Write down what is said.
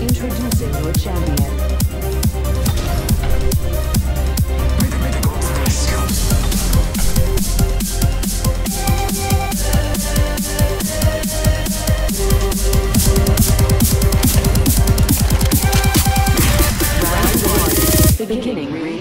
Introducing your champion. beginning